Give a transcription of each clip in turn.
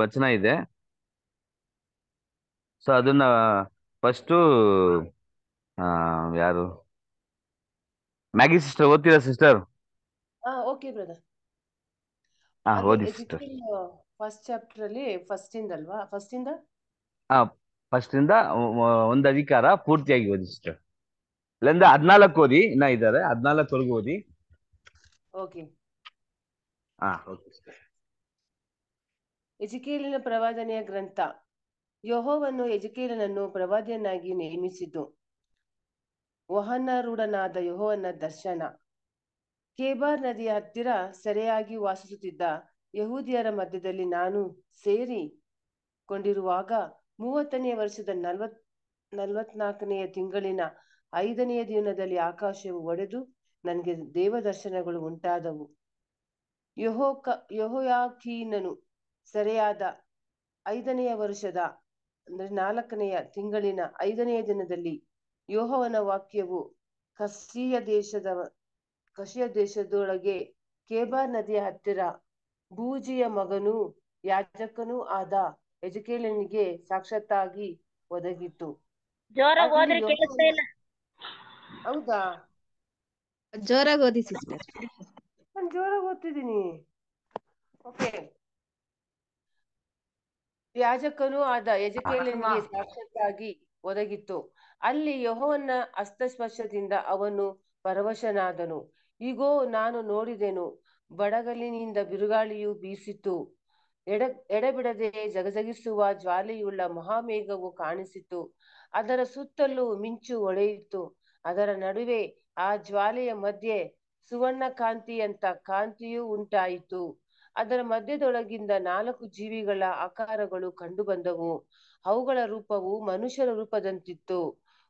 ವಚನ ಇದೆ. ಸೊ ಅದನ್ನ ಫಸ್ಟು ಯಾರು? ಮ್ಯಾಗಿ ಸಿಸ್ಟರ್ ಓದ್ತೀರಾ ಸಿಸ್ಟರ್ ಓಕೆ ಬ್ರದರ್ ಹಾ ಓದಿ ಸಿಸ್ಟರ್ ಫಸ್ಟ್ ಚಾಪ್ಟರ್ ಅಲ್ಲಿ ಫಸ್ಟ್ ಇಂದಲ್ವಾ ಫಸ್ಟ್ ಇಂದ ಹಾ ಫಸ್ಟ್ ಇಂದ ಒಂದು ಅಧಿಕಾರ ಪೂರ್ತಿಯಾಗಿ ಓದಿ ಸಿಸ್ಟರ್ ಇಲ್ಲಂದ್ರೆ ಹದ್ನಾಲ್ಕು ಓದಿ ಇನ್ನ ಇದ್ದಾರೆ ಹದ್ನಾಲ್ಕವರೆಗೂ ಓದಿ. ಓಕೆ ಹಾ ಓಕೆ ಸಿಸ್ಟರ್ ಎಜುಕೇಲಿನ ಪ್ರವಾದನೆಯ ಗ್ರಂಥ. ಯಹೋವನ್ನು ಎಜಕೇಲನನ್ನು ಪ್ರವಾದಿಯನ್ನಾಗಿ ನೇಮಿಸಿತು ವಹನಾರೂಢನಾದ ಯಹೋವನ ದರ್ಶನ. ಕೇಬಾರ್ ನದಿಯ ಹತ್ತಿರ ಸೆರೆಯಾಗಿ ವಾಸಿಸುತ್ತಿದ್ದ ಯಹೂದಿಯರ ಮಧ್ಯದಲ್ಲಿ ನಾನು ಸೇರಿ ಕೊಂಡಿರುವಾಗ ಮೂವತ್ತನೆಯ ವರ್ಷದ ನಲ್ವತ್, ನಲ್ವತ್ನಾಲ್ಕನೆಯ ತಿಂಗಳಿನ ಐದನೆಯ ದಿನದಲ್ಲಿ ಆಕಾಶವು ಒಡೆದು ನನಗೆ ದೇವದರ್ಶನಗಳು ಉಂಟಾದವು. ಯಹೋಕ ಯಹೋಯಾಕೀನನು ಸೆರೆಯಾದ ಐದನೆಯ ವರ್ಷದ ಅಂದ್ರೆ ನಾಲ್ಕನೆಯ ತಿಂಗಳಿನ ಐದನೆಯ ದಿನದಲ್ಲಿ ಯೋಹವನ ವಾಕ್ಯವು ಕಸಿಯ ದೇಶದ ಕಸಿಯ ದೇಶದೊಳಗೆ ಕೇಬಾರ್ ನದಿಯ ಹತ್ತಿರ ಬೂಜಿಯ ಮಗನೂ ಯಾಜಕನೂ ಆದ ಎಜುಕೇಲನಿಗೆ ಸಾಕ್ಷಾತ್ತಾಗಿ ಒದಗಿತು. ಹೌದಾ? ಜೋರಾಗಿ ಓದಿ ಸಿಸ್ಟರ್. ನಾನು ಜೋರಾಗಿ ಓದ್ತಿದ್ದೀನಿ. ಓಕೆ. ಯಾಜಕನೂ ಆದ ಯಜಕೇಲನಿಗೆ ಸಾಕ್ಷಾತ್ತಾಗಿ ಒದಗಿತ್ತು. ಅಲ್ಲಿ ಯಹೋವನ ಹಸ್ತಸ್ಪರ್ಶದಿಂದ ಅವನು ಪರವಶನಾದನು. ಈಗೋ ನಾನು ನೋಡಿದೆನು ಬಡಗಲಿನಿಂದ ಬಿರುಗಾಳಿಯು ಬೀಸಿತು. ಎಡ ಎಡಬಿಡದೆ ಜಗಜಗಿಸುವ ಜ್ವಾಲೆಯುಳ್ಳ ಮಹಾಮೇಘವು ಕಾಣಿಸಿತು. ಅದರ ಸುತ್ತಲೂ ಮಿಂಚು ಹೊಳೆಯಿತು. ಅದರ ನಡುವೆ ಆ ಜ್ವಾಲೆಯ ಮಧ್ಯೆ ಸುವರ್ಣ ಕಾಂತಿಯಂತ ಕಾಂತಿಯೂ ಉಂಟಾಯಿತು. ಅದರ ಮಧ್ಯದೊಳಗಿಂದ ನಾಲ್ಕು ಜೀವಿಗಳ ಆಕಾರಗಳು ಕಂಡುಬಂದವು. ಅವುಗಳ ರೂಪವು ಮನುಷ್ಯರ ರೂಪದಂತಿತ್ತು.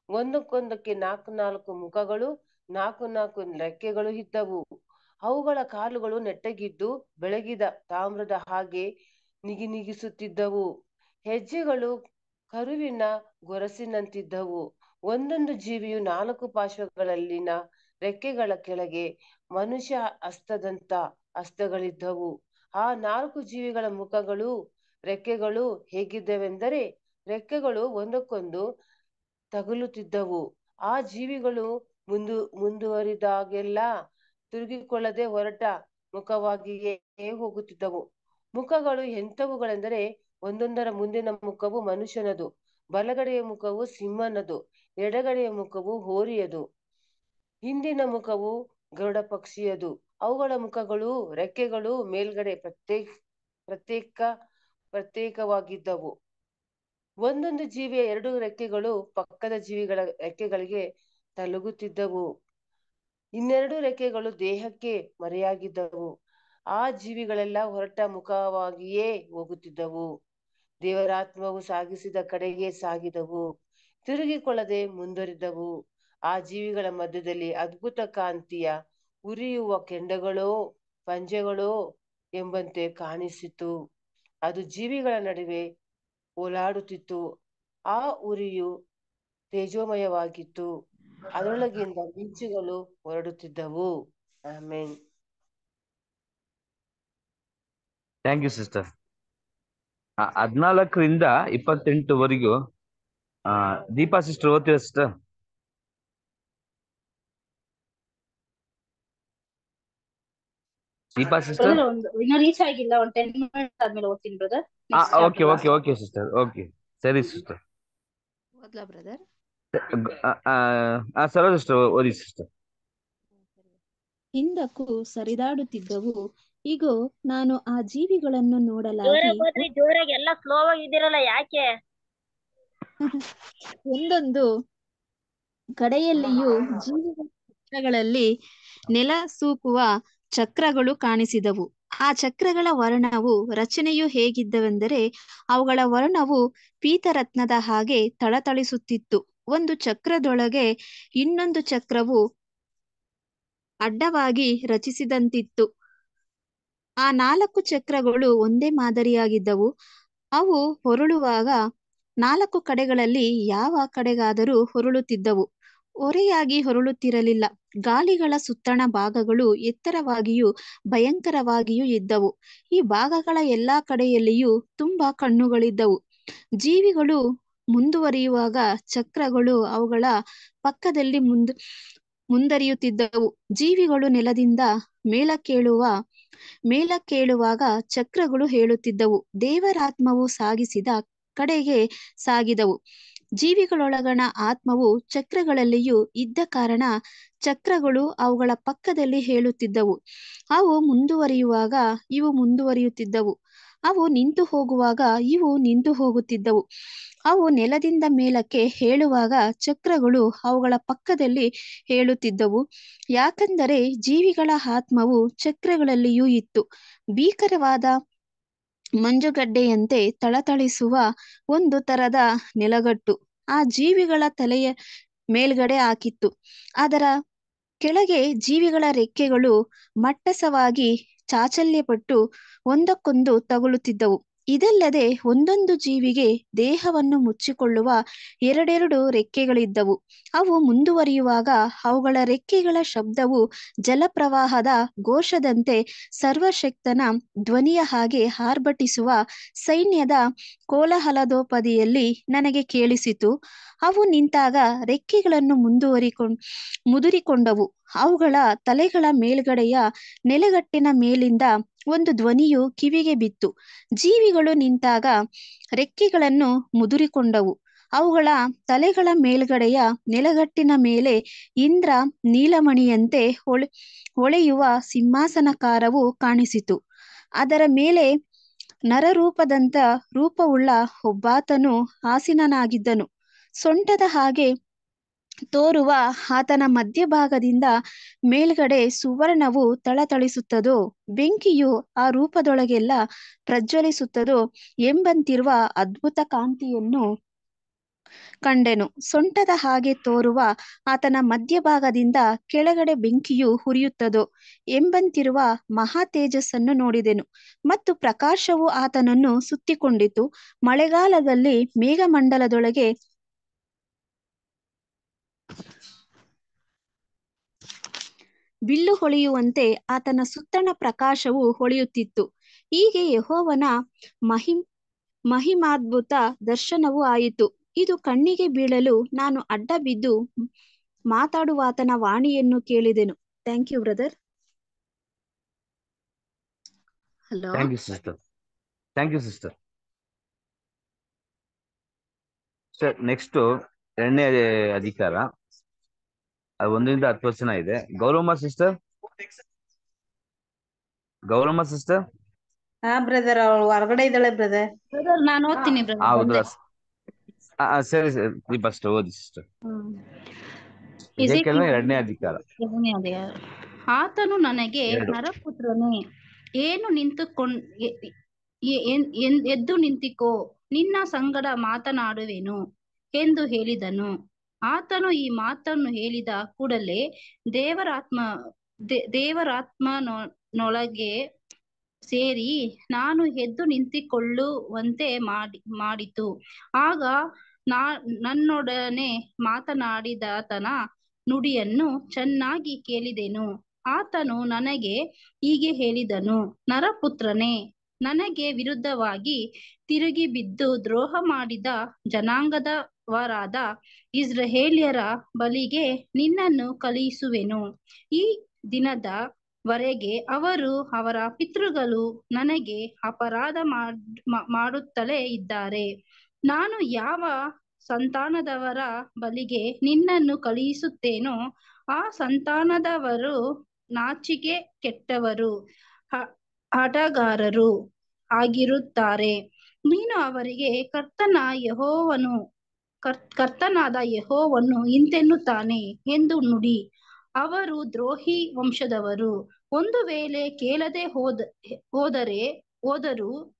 ಒಂದಕ್ಕೊಂದಕ್ಕೆ ನಾಲ್ಕು ನಾಲ್ಕು ಮುಖಗಳು, ನಾಲ್ಕು ನಾಲ್ಕು ರೆಕ್ಕೆಗಳು ಇದ್ದವು. ಅವುಗಳ ಕಾಲುಗಳು ನೆಟ್ಟಗಿದ್ದು ಬೆಳಗಿದ ತಾಮ್ರದ ಹಾಗೆ ನಿಗಿನಿಗಿಸುತ್ತಿದ್ದವು ಹೆಜ್ಜೆಗಳು ಕರುವಿನ ಗೊರಸಿನಂತಿದ್ದವು. ಒಂದೊಂದು ಜೀವಿಯು ನಾಲ್ಕು ಪಾರ್ಶ್ವಗಳಲ್ಲಿನ ರೆಕ್ಕೆಗಳ ಕೆಳಗೆ ಮನುಷ್ಯ ಹಸ್ತದಂತ ಹಸ್ತಗಳಿದ್ದವು ಆ ನಾಲ್ಕು ಜೀವಿಗಳ ಮುಖಗಳು, ರೆಕ್ಕೆಗಳು ಹೇಗಿದ್ದವೆಂದರೆ ರೆಕ್ಕೆಗಳು ಒಂದಕ್ಕೊಂದು ತಗುಲುತ್ತಿದ್ದವು. ಆ ಜೀವಿಗಳು ಮುಂದು, ಮುಂದುವರಿದಾಗೆಲ್ಲ ತಿರುಗಿಕೊಳ್ಳದೆ ಹೊರಟ ಮುಖವಾಗಿಯೇ ಹೋಗುತ್ತಿದ್ದವು. ಮುಖಗಳು ಎಂಥವುಗಳೆಂದರೆ ಒಂದೊಂದರ ಮುಂದಿನ ಮುಖವು ಮನುಷ್ಯನದು, ಬಲಗಡೆಯ ಮುಖವು ಸಿಂಹನದು, ಎಡಗಡೆಯ ಮುಖವು ಹೋರಿಯದು. ಹಿಂದಿನ ಮುಖವು ಗರುಡ ಪಕ್ಷಿಯದು ಅವುಗಳ ಮುಖಗಳು, ರೆಕ್ಕೆಗಳು ಮೇಲ್ಗಡೆ ಪ್ರತ್ಯೇಕ ಪ್ರತ್ಯೇಕ, ಪ್ರತ್ಯೇಕವಾಗಿದ್ದವು. ಒಂದೊಂದು ಜೀವಿಯ ಎರಡು ರೆಕ್ಕೆಗಳು ಪಕ್ಕದ ಜೀವಿಗಳ ರೆಕ್ಕೆಗಳಿಗೆ ತಲುಗುತ್ತಿದ್ದವು. ಇನ್ನೆರಡು ರೆಕ್ಕೆಗಳು ದೇಹಕ್ಕೆ ಮರೆಯಾಗಿದ್ದವು. ಆ ಜೀವಿಗಳೆಲ್ಲ ಹೊರಟ ಮುಖವಾಗಿಯೇ ಹೋಗುತ್ತಿದ್ದವು. ದೇವರಾತ್ಮವು ಸಾಗಿಸಿದ ಕಡೆಗೆ ಸಾಗಿದವು. ತಿರುಗಿಕೊಳ್ಳದೆ ಮುಂದುವರಿದವು. ಆ ಜೀವಿಗಳ ಮಧ್ಯದಲ್ಲಿ ಅದ್ಭುತ ಕಾಂತಿಯ ಉರಿಯುವ ಕೆಂಡಗಳೋ, ಪಂಜೆಗಳೋ ಎಂಬಂತೆ ಕಾಣಿಸಿತು. ಅದು ಜೀವಿಗಳ ನಡುವೆ ಓಲಾಡುತ್ತಿತ್ತು. ಆ ಉರಿಯು ತೇಜೋಮಯವಾಗಿತ್ತು. ಅದರೊಳಗಿಂದ ಮಿಂಚುಗಳು ಹೊರಡುತ್ತಿದ್ದವು. ಆಮೇನ್. ಥ್ಯಾಂಕ್ ಯು ಸಿಸ್ಟರ್ ಹದಿನಾಲ್ಕರಿಂದ ಇಪ್ಪತ್ತೆಂಟುವರೆಗೂ ವರೆಗೂ ದೀಪಾ ಸಿಸ್ಟರ್ ಓದ್ತೀರಾ ಸಿಸ್ಟರ್ ದೀಪಾ ಸಿಸ್ಟರ್ ಇನ್ನೂ ರೀಚ್ ಆಗಿಲ್ಲ ಒಂದ್ ಟೆನ್ ಮಿನಿಟ್ಸ್ ಆದ್ಮೇಲೆ ಓದ್ತೀನಿ brother okay okay okay sister okay ಸರಿ ಸಿಸ್ಟರ್ ಓದ್ಲಾ ಬ್ರದರ್ ಸರೋ ಸಿಸ್ಟರ್ ಓದಿ ಸಿಸ್ಟರ್ ಹಿಂದಕ್ಕೂ ಸರಿದಾಡುತ್ತಿದ್ದವು ಈಗ ನಾನು ಆ ಜೀವಿಗಳನ್ನು ನೋಡಲಾಗಿ ಜೋರಾಗಿ ಎಲ್ಲ ಸ್ಲೋ ಆಗಿದ್ದೀರಲ್ಲ ಯಾಕೆ? ಒಂದೊಂದು ಕಡೆಯಲ್ಲಿಯೂ ಜೀವಿಗಳ ನೆಲ ಸೂಕುವ ಚಕ್ರಗಳು ಕಾಣಿಸಿದವು. ಆ ಚಕ್ರಗಳ ವರ್ಣವು ರಚನೆಯು ಹೇಗಿದ್ದವೆಂದರೆ, ಅವುಗಳ ವರ್ಣವು ಪೀತರತ್ನದ ಹಾಗೆ ಥಳಥಳಿಸುತ್ತಿತ್ತು ಒಂದು ಚಕ್ರದೊಳಗೆ ಇನ್ನೊಂದು ಚಕ್ರವು ಅಡ್ಡವಾಗಿ ರಚಿಸಿದಂತಿತ್ತು. ಆ ನಾಲ್ಕು ಚಕ್ರಗಳು ಒಂದೇ ಮಾದರಿಯಾಗಿದ್ದವು. ಅವು ಹೊರಳುವಾಗ ನಾಲ್ಕು ಕಡೆಗಳಲ್ಲಿ ಯಾವ ಕಡೆಗಾದರೂ ಹೊರಳುತ್ತಿದ್ದವು. ಒರೆಯಾಗಿ ಹೊರಳುತ್ತಿರಲಿಲ್ಲ. ಗಾಲಿಗಳ ಸುತ್ತಣ ಭಾಗಗಳು ಎತ್ತರವಾಗಿಯೂ ಭಯಂಕರವಾಗಿಯೂ ಇದ್ದವು. ಈ ಭಾಗಗಳ ಎಲ್ಲಾ ಕಡೆಯಲ್ಲಿಯೂ ತುಂಬಾ ಕಣ್ಣುಗಳಿದ್ದವು. ಜೀವಿಗಳು ಮುಂದುವರಿಯುವಾಗ ಚಕ್ರಗಳು ಅವುಗಳ ಪಕ್ಕದಲ್ಲಿ ಮುಂದ್, ಮುಂದರಿಯುತ್ತಿದ್ದವು. ಜೀವಿಗಳು ನೆಲದಿಂದ ಮೇಲಕ್ಕೇಳುವ, ಮೇಲಕ್ಕೇಳುವಾಗ ಚಕ್ರಗಳು ಹೇಳುತ್ತಿದ್ದವು. ದೇವರಾತ್ಮವು ಸಾಗಿಸಿದ ಕಡೆಗೆ ಸಾಗಿದವು. ಜೀವಿಗಳೊಳಗಣ ಆತ್ಮವು ಚಕ್ರಗಳಲ್ಲಿಯೂ ಇದ್ದ ಕಾರಣ ಚಕ್ರಗಳು ಅವುಗಳ ಪಕ್ಕದಲ್ಲಿ ಹೇಳುತ್ತಿದ್ದವು. ಅವು ಮುಂದುವರಿಯುವಾಗ ಇವು ಮುಂದುವರಿಯುತ್ತಿದ್ದವು. ಅವು ನಿಂತು ಹೋಗುವಾಗ ಇವು ನಿಂತು ಹೋಗುತ್ತಿದ್ದವು. ಅವು ನೆಲದಿಂದ ಮೇಲಕ್ಕೆ ಹೇಳುವಾಗ ಚಕ್ರಗಳು ಅವುಗಳ ಪಕ್ಕದಲ್ಲಿ ಹೇಳುತ್ತಿದ್ದವು. ಯಾಕಂದರೆ ಜೀವಿಗಳ ಆತ್ಮವು ಚಕ್ರಗಳಲ್ಲಿಯೂ ಇತ್ತು. ಭೀಕರವಾದ ಮಂಜುಗಡ್ಡೆಯಂತೆ ಥಳಥಳಿಸುವ ಒಂದು ತರದ ನೆಲಗಟ್ಟು. ಆ ಜೀವಿಗಳ ತಲೆಯ ಮೇಲ್ಗಡೆ ಹಾಕಿತ್ತು. ಅದರ ಕೆಳಗೆ ಜೀವಿಗಳ ರೆಕ್ಕೆಗಳು ಮಟ್ಟಸವಾಗಿ ಚಾಚಲ್ಯಪಟ್ಟು ಒಂದಕ್ಕೊಂದು ತಗುಲುತ್ತಿದ್ದವು. ಇದಲ್ಲದೆ ಒಂದೊಂದು ಜೀವಿಗೆ ದೇಹವನ್ನು ಮುಚ್ಚಿಕೊಳ್ಳುವ ಎರಡೆರಡು ರೆಕ್ಕೆಗಳಿದ್ದವು. ಅವು ಮುಂದುವರಿಯುವಾಗ ಅವುಗಳ ರೆಕ್ಕೆಗಳ ಶಬ್ದವು ಜಲಪ್ರವಾಹದ ಘೋಷದಂತೆ ಸರ್ವಶಕ್ತನ ಧ್ವನಿಯ ಹಾಗೆ ಆರ್ಭಟಿಸುವ ಸೈನ್ಯದ ಕೋಲಾಹಲದೋಪದಿಯಲ್ಲಿ ನನಗೆ ಕೇಳಿಸಿತು. ಅವು ನಿಂತಾಗ ರೆಕ್ಕೆಗಳನ್ನು ಮುಂದುವರಿಕೊಂಡ್, ಮುದುರಿಕೊಂಡವು. ಅವುಗಳ ತಲೆಗಳ ಮೇಲ್ಗಡೆಯ ನೆಲೆಗಟ್ಟಿನ ಮೇಲಿಂದ ಒಂದು ಧ್ವನಿಯು ಕಿವಿಗೆ ಬಿತ್ತು. ಜೀವಿಗಳು ನಿಂತಾಗ ರೆಕ್ಕೆಗಳನ್ನು ಮುದುರಿಕೊಂಡವು. ಅವುಗಳ ತಲೆಗಳ ಮೇಲ್ಗಡೆಯ ನೆಲಗಟ್ಟಿನ ಮೇಲೆ ಇಂದ್ರ ನೀಲಮಣಿಯಂತೆ ಹೊಳೆ, ಹೊಳೆಯುವ ಸಿಂಹಾಸನಕಾರವು ಕಾಣಿಸಿತು. ಅದರ ಮೇಲೆ ನರರೂಪದಂತ ರೂಪವುಳ್ಳ ಒಬ್ಬಾತನು ಆಸೀನನಾಗಿದ್ದನು. ಸೊಂಟದ ಹಾಗೆ ತೋರುವ ಆತನ ಮಧ್ಯಭಾಗದಿಂದ ಮೇಲ್ಗಡೆ ಸುವರ್ಣವು ಥಳಥಳಿಸುತ್ತದೋ ಬೆಂಕಿಯು ಆ ರೂಪದೊಳಗೆಲ್ಲ ಪ್ರಜ್ವಲಿಸುತ್ತದೋ ಎಂಬಂತಿರುವ ಅದ್ಭುತ ಕಾಂತಿಯನ್ನು ಕಂಡೆನು. ಸೊಂಟದ ಹಾಗೆ ತೋರುವ ಆತನ ಮಧ್ಯಭಾಗದಿಂದ ಕೆಳಗಡೆ ಬೆಂಕಿಯು ಹುರಿಯುತ್ತದೋ ಎಂಬಂತಿರುವ ಮಹಾ ತೇಜಸ್ಸನ್ನು ನೋಡಿದೆನು. ಮತ್ತು ಪ್ರಕಾಶವು ಆತನನ್ನು ಸುತ್ತಿಕೊಂಡಿತು. ಮಳೆಗಾಲದಲ್ಲಿ ಮೇಘಮಂಡಲದೊಳಗೆ ಬಿಲ್ಲು ಹೊಳೆಯುವಂತೆ ಆತನ ಸುತ್ತಣ ಪ್ರಕಾಶವು ಹೊಳೆಯುತ್ತಿತ್ತು. ಹೀಗೆ ಯಹೋವನ ಮಹಿಮ್ ಮಹಿಮಾದ್ಭುತ ದರ್ಶನವು ಆಯಿತು. ಇದು ಕಣ್ಣಿಗೆ ಬೀಳಲು ನಾನು ಅಡ್ಡ ಬಿದ್ದು ಮಾತಾಡುವ ಆತನ ವಾಣಿಯನ್ನು ಕೇಳಿದೆನು. Thank you brother hello thank you sister thank you sister sir next ಎರಡನೇ ಅಧಿಕಾರ. ಅದು ಒಂದರಿಂದ ಹತ್ತು ವರ್ಷನ ಇದೆ ಗೌರಮ್ಮ ಸಿಸ್ಟರ್ ಗೌರಮ್ಮ ಸಿಸ್ಟರ್ ಹಾ ಬ್ರದರ್ ಅವಳು ಹೊರಗಡೆ ಇದ್ದಾಳೆ ಬ್ರದರ್ ಬ್ರದರ್ ನಾನು ಓದ್ತೀನಿ ಹೌದಾ ಸರಿ ಸರಿ. ಫಸ್ಟ್ ಓದಿ ಸಿಸ್ಟರ್ ಎರಡನೇ ಅಧಿಕಾರ. ಆತನು ನನಗೆ. ನರಪುತ್ರನೇ. ಏನು ನಿಂತುಕೊಂಡ್ ಎ- ಎ- ಎನ್- ಎನ್- ಎದ್ದು ನಿಂತಿಕೋ. ನಿನ್ನ ಸಂಗಡ ಮಾತನಾಡುವೆನು ಎಂದು ಹೇಳಿದನು. ಆತನು ಈ ಮಾತನ್ನು ಹೇಳಿದ ಕೂಡಲೇ ದೇವರಾತ್ಮ, ದೇ- ದೇವರಾತ್ಮನೊಳಗೆ ಸೇರಿ ನಾನು ಎದ್ದು ನಿಂತಿಕೊಳ್ಳುವಂತೆ ಮಾಡಿ, ಮಾಡಿತು. ಆಗ ನಾ, ನನ್ನೊಡನೆ ಮಾತನಾಡಿದಾತನ ನುಡಿಯನ್ನು ಚೆನ್ನಾಗಿ ಕೇಳಿದೆನು. ಆತನು ನನಗೆ ಹೀಗೆ ಹೇಳಿದನು, ನರಪುತ್ರನೇ, ನನಗೆ ವಿರುದ್ಧವಾಗಿ ತಿರುಗಿ ಬಿದ್ದು ದ್ರೋಹ ಮಾಡಿದ ಜನಾಂಗದವರಾದ ಇಸ್ರಹೇಲ್ಯರ ಬಳಿಗೆ ನಿನ್ನನ್ನು ಕಲಿಸುವೆನು ಈ ದಿನದ ವರೆಗೆ ಅವರು ಅವರ ಪಿತೃಗಳು ನನಗೆ ಅಪರಾಧ ಮಾಡ್ ಮಾಡುತ್ತಲೇ ಇದ್ದಾರೆ. ನಾನು ಯಾವ ಸಂತಾನದವರ ಬಳಿಗೆ ನಿನ್ನನ್ನು ಕಳುಹಿಸುತ್ತೇನೋ ಆ ಸಂತಾನದವರು ನಾಚಿಕೆ ಕೆಟ್ಟವರು ಆಟಗಾರರು ಆಗಿರುತ್ತಾರೆ. ನೀನು ಅವರಿಗೆ ಕರ್ತನ ಯಹೋವನು ಕರ್ತನಾದ ಯಹೋವನ್ನು ಇಂತೆನ್ನುತ್ತಾನೆ ಎಂದು ನುಡಿ. ಅವರು ದ್ರೋಹಿ ವಂಶದವರು. ಒಂದು ವೇಳೆ ಕೇಳದೆ ಹೋದ, ಹೋದರೆ, ಹೋದರು,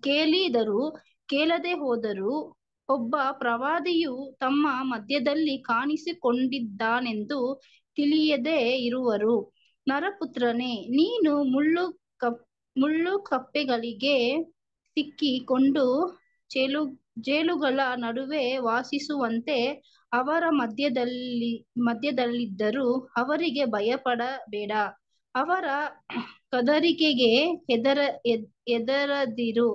ಕೇಳಿದರು, ಕೇಳದೆ ಹೋದರು ಒಬ್ಬ ಪ್ರವಾದಿಯು ತಮ್ಮ ಮಧ್ಯದಲ್ಲಿ ಕಾಣಿಸಿಕೊಂಡಿದ್ದಾನೆಂದು ತಿಳಿಯದೆ ಇರುವರು. ನರಪುತ್ರನೇ, ನೀನು ಮುಳ್ಳು ಕಪ್, ಮುಳ್ಳು ಕಪ್ಪೆಗಳಿಗೆ ಸಿಕ್ಕಿಕೊಂಡು ಚೇಲು, ಜೇಲುಗಳ ನಡುವೆ ವಾಸಿಸುವಂತೆ ಅವರ ಮಧ್ಯದಲ್ಲಿ, ಮಧ್ಯದಲ್ಲಿದ್ದರು ಅವರಿಗೆ ಭಯಪಡಬೇಡ. ಅವರ ಕದರಿಕೆಗೆ ಹೆದರ ಎದರದಿರು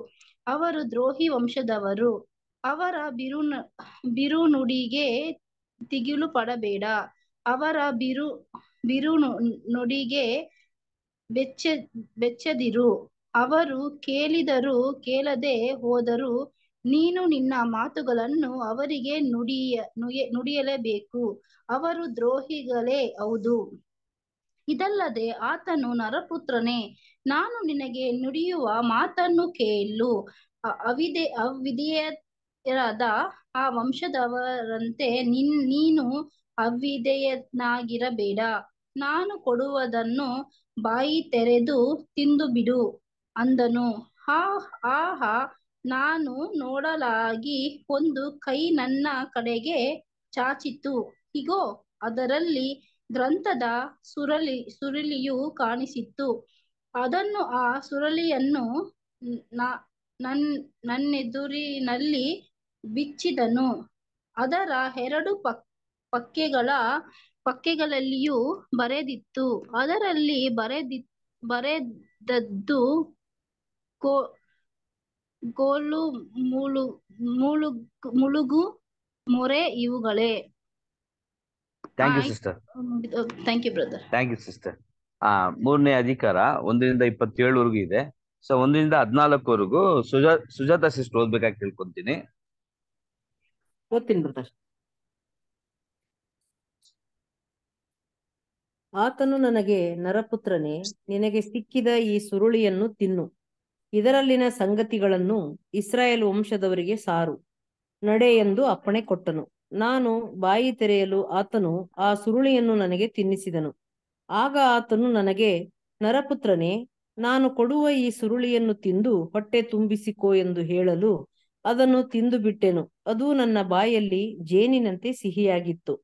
ಅವರು ದ್ರೋಹಿ ವಂಶದವರು. ಅವರ ಬಿರು ಬಿರುನುಡಿಗೆ ತಿಗಿಲು ಪಡಬೇಡ. ಅವರ ಬಿರು ಬಿರು ನುಡಿಗೆ ಬೆಚ್ಚ, ಬೆಚ್ಚದಿರು. ಅವರು ಕೇಳಿದರು ಕೇಳದೆ ಹೋದರೂ ನೀನು ನಿನ್ನ ಮಾತುಗಳನ್ನು ಅವರಿಗೆ ನುಡಿಯ ನುಡಿಯ ನುಡಿಯಲೇಬೇಕು. ಅವರು ದ್ರೋಹಿಗಳೇ ಹೌದು. ಇದಲ್ಲದೆ ಆತನು ನರಪುತ್ರನೇ, ನಾನು ನಿನಗೆ ನುಡಿಯುವ ಮಾತನ್ನು ಕೇಳು. ಅವಿದೆ, ಅವಿಧೇಯರಾದ ಆ ವಂಶದವರಂತೆ ನಿನ್, ನೀನು ಅವಿದೆಯನಾಗಿರಬೇಡ ನಾನು ಕೊಡುವುದನ್ನು ಬಾಯಿ ತೆರೆದು ತಿಂದು ಬಿಡು ಅಂದನು. ಹಾ ಆಹಾ ನಾನು ನೋಡಲಾಗಿ ಒಂದು ಕೈ ನನ್ನ ಕಡೆಗೆ ಚಾಚಿತು ಇಗೋ, ಅದರಲ್ಲಿ ಗ್ರಂಥದ ಸುರಳಿ ಸುರುಳಿಯು ಕಾಣಿಸಿತ್ತು. ಅದನ್ನು ಆ ಸುರಳಿಯನ್ನು ನನ್, ನನ್ನೆದುರಿನಲ್ಲಿ ಬಿಚ್ಚಿದನು. ಅದರ ಎರಡು ಪಕ್, ಪಕ್ಕೆಗಳ, ಪಕ್ಕೆಗಳಲ್ಲಿಯೂ ಬರೆದಿತ್ತು. ಅದರಲ್ಲಿ ಬರೆದಿ, ಬರೆದದ್ದು ಗೋ ಗೋಲು ಮುಳು ಮುಳುಗು ಮುಳುಗು ಮೊರೆ ಇವುಗಳೇ. Thank you. Sister thank you brother thank you sister ಆ ಮೂರನೇ ಅಧಿಕಾರ ಒಂದರಿಂದ ಇಪ್ಪತ್ತೇಳುವರೆಗೂ ಇದೆ. ಸೊ ಒಂದರಿಂದ ಹದಿನಾಲ್ಕುವರೆಗೂ ಸುಜಾ ಸುಜಾತಾ ಸಿಸ್ಟರ್ ಓದ್ಬೇಕಾಗಿ ತಿಳ್ಕೊಂತೀನಿ. ಓದ್ತೀನಿ ಬ್ರದರ್ ಆತನು ನನಗೆ ನರಪುತ್ರನೇ ನಿನಗೆ ಸಿಕ್ಕಿದ ಈ ಸುರುಳಿಯನ್ನು ತಿನ್ನು. ಇದರಲ್ಲಿನ ಸಂಗತಿಗಳನ್ನು ಇಸ್ರಾಯೇಲ್ ವಂಶದವರಿಗೆ ಸಾರು. ನಡೆ ಎಂದು ಅಪ್ಪಣೆ ಕೊಟ್ಟನು. ನಾನು ಬಾಯಿ ತೆರೆಯಲು ಆತನು ಆ ಸುರುಳಿಯನ್ನು ನನಗೆ ತಿನ್ನಿಸಿದನು. ಆಗ ಆತನು ನನಗೆ, ನರಪುತ್ರನೇ, ನಾನು ಕೊಡುವ ಈ ಸುರುಳಿಯನ್ನು ತಿಂದು ಹೊಟ್ಟೆ ತುಂಬಿಸಿಕೋ ಎಂದು ಹೇಳಲು ಅದನ್ನು ತಿಂದು ಬಿಟ್ಟೆನು ಅದು ನನ್ನ ಬಾಯಲ್ಲಿ ಜೇನಿನಂತೆ ಸಿಹಿಯಾಗಿತ್ತು.